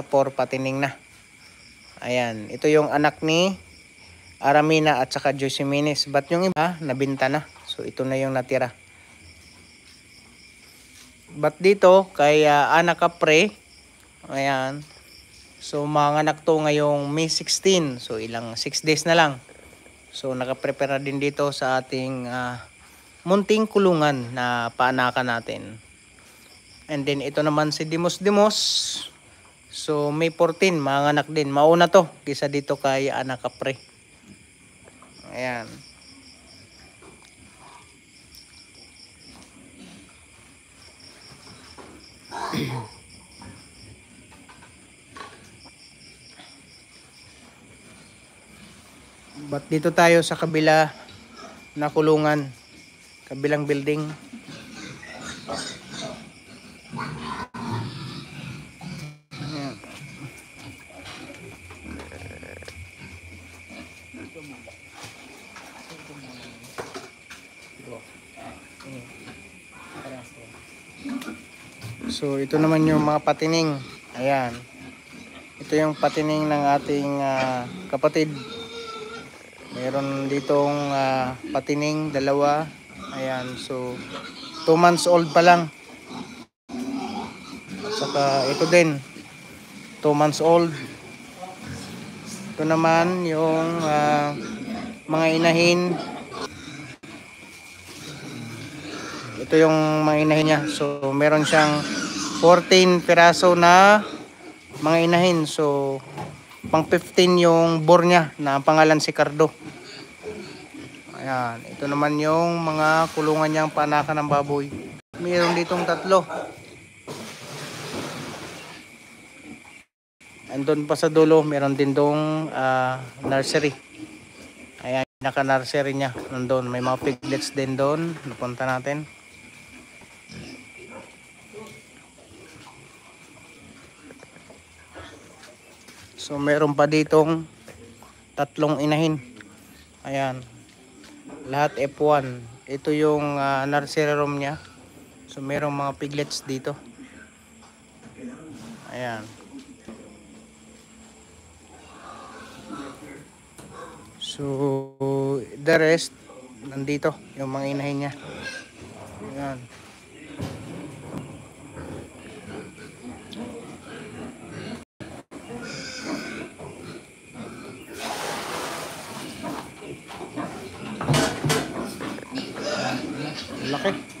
for patining na. Ayan, ito yung anak ni Aramina at saka Joyce Jimenez. But yung iba, nabinta na. So ito na yung natira. But dito, kay uh, Ana Capre, ayan, so mga anak to ngayong May 16. So ilang 6 days na lang. So nakaprepare na din dito sa ating ah, munting kulungan na paanakan natin. And then ito naman si Dimos Dimos. So May 14, mga anak din. Mauna to kisa dito kay Ana Capre. Ayan. But dito tayo sa kabila na kulungan, kabilang building. So ito naman yung mga patining. Ayan. Ito yung patining ng ating ah, kapatid. Meron ditong ah, patining dalawa. Ayan. So 2 months old pa lang. Saka ito din 2 months old. Ito naman yung ah, mga inahin. Ito yung mga inahin niya. So meron siyang 14 piraso na mga inahin. So pang 15 yung bore niya na ang pangalan si Cardo. Ayan, ito naman yung mga kulungan niyang panakan ng baboy. Meron ditong tatlo. Andun pa sa dulo, meron din dong ah, nursery. Ayan, naka-nursery niya. Nandun, may mga piglets din doon. Napunta natin. So meron pa ditong tatlong inahin. Ayan. Lahat F1. Ito yung ah, nursery room niya. So merong mga piglets dito. Ayan. So the rest nandito yung mga inahin niya. Ayan. doblaje.